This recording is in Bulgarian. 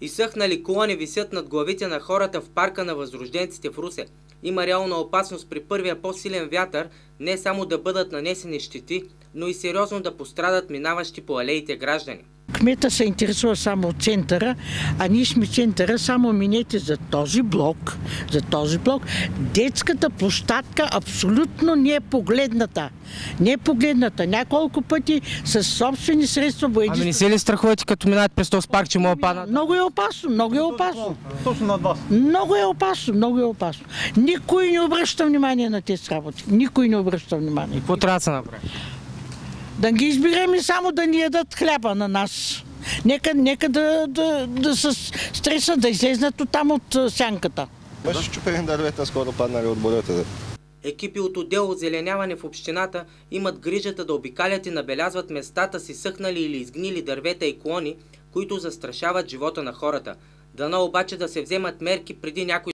Изсъхнали колани висят над главите на хората в парка на възрожденците в Русе. Има реална опасност при първия по-силен вятър не само да бъдат нанесени щети, но и сериозно да пострадат минаващи по алеите граждани. Кмета се интересува само от центъра, а ние сме центъра, само минете за този блок, за този блок. Детската площадка абсолютно не е погледната. Не е погледната. Няколко пъти с собствени средства боядисти. Ами не се ли страхувате като минат през този парк, че мога паднат? Много е опасно, много е опасно. Точно над вас. Много е опасно, много е опасно. Никой не обръща внимание на тези работи. Никой не обръща внимание. Какво трябва да се направи? Да ги изберем и само да ни ядат хляба на нас. Нека, нека да, да, да се стреснат, да излезнат от там от сянката. Беше щупени дървета, скоро паднали от болета. Екипи от отдел озеленяване в общината имат грижата да обикалят и набелязват местата си съхнали или изгнили дървета и клони, които застрашават живота на хората. Дано обаче да се вземат мерки преди някой